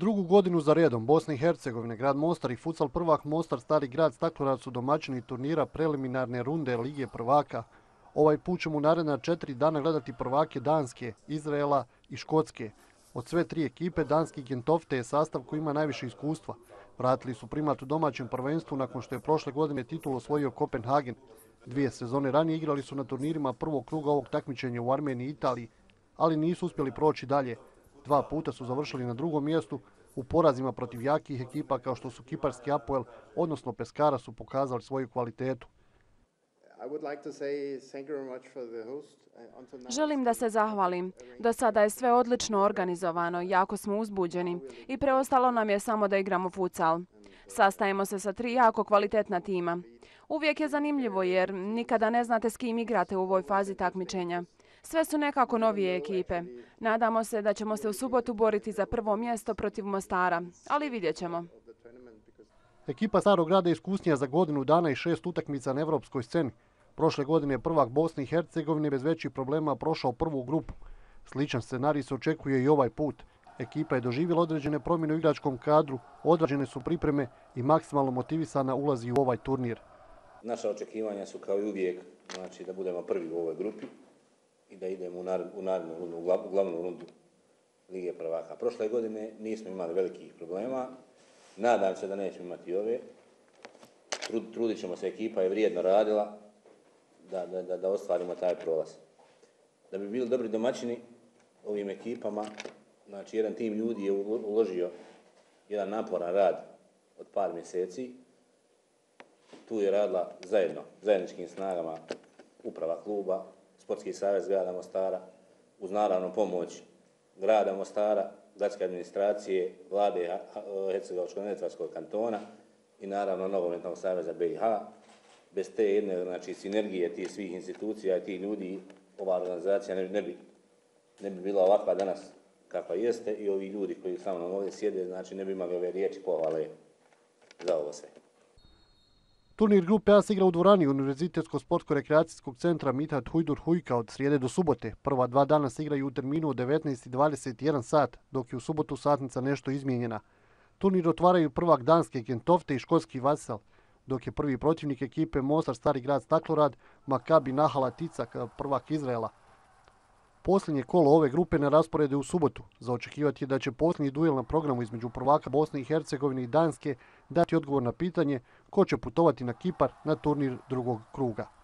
Drugu godinu za redom Bosne i Hercegovine, grad Mostar i futsal prvak Mostar Stari grad Staklorad su domaćini turnira preliminarne runde Lige prvaka. Ovaj put ćemo naredna četiri dana gledati prvake Danske, Izraela i Škotske. Od sve tri ekipe, Danski Gentofte je sastav koji ima najviše iskustva. Vratili su primat u domaćem prvenstvu nakon što je prošle godine titul osvojio Kopenhagen. Dvije sezone ranije igrali su na turnirima prvog kruga ovog takmičenja u Armeniji i Italiji, ali nisu uspjeli proći dalje. Dva puta su završili na drugom mjestu, u porazima protiv jakih ekipa kao što su Kiparski Apoel, odnosno Peskara su pokazali svoju kvalitetu. Želim da se zahvalim. Do sada je sve odlično organizovano, jako smo uzbuđeni i preostalo nam je samo da igramo futsal. Sastajemo se sa tri jako kvalitetna tima. Uvijek je zanimljivo jer nikada ne znate s kim igrate u ovoj fazi takmičenja. Sve su nekako novije ekipe. Nadamo se da ćemo se u subotu boriti za prvo mjesto protiv Mostara, ali vidjet ćemo. Ekipa Starog grada je iskusnija za godinu dana i šest utakmica na evropskoj sceni. Prošle godine je prvak Bosne i Hercegovine bez većih problema prošao prvu grupu. Sličan scenarij se očekuje i ovaj put. Ekipa je doživjela određene promjene u igračkom kadru, odrađene su pripreme i maksimalno motivisana ulazi u ovaj turnir. Naša očekivanja su kao i uvijek znači, da budemo prvi u ovoj grupi i da idemo u, narednu rundu, u glavnu rundu Lige prvaka. Prošle godine nismo imali velikih problema. Nadam se da nećemo imati ove. Trudit ćemo se, ekipa je vrijedno radila da, da, da, da ostvarimo taj prolaz. Da bi bili dobri domaćini ovim ekipama, znači jedan tim ljudi je uložio jedan naporan rad od par mjeseci. Tu je radila zajedno, zajedničkim snagama uprava kluba, Sportski savez grada Mostara, uz naravno pomoć grada Mostara, gradske administracije, vlade Hercegovačko-Netvarskog kantona i naravno Nogometnog saveza BiH. Bez te jedne znači, sinergije tih svih institucija i tih ljudi, ova organizacija ne, ne, bi, ne bi bila ovakva danas kakva jeste i ovi ljudi koji sa mnom ovdje sjede, znači ne bi imali ove riječi pohvale za ovo sve. Turnir grupe A se igra u dvorani Univerzitetsko-sportsko-rekreacijskog centra Mithat Hujdur Hujka od srijede do subote. Prva dva dana se igraju u terminu od 19.21 sat, dok je u subotu satnica nešto izmijenjena. Turnir otvaraju prvak Danske Kentofte i Škotski Vasel, dok je prvi protivnik ekipe Mostar Stari grad Staklorad, Makabi Nahala Ticak, prvak Izraela. Posljednje kolo ove grupe na rasporede u subotu. Za očekivati je da će posljednji duel na programu između prvaka Bosne i Hercegovine i Danske dati odgovor na pitanje ko će putovati na Kipar na turnir drugog kruga.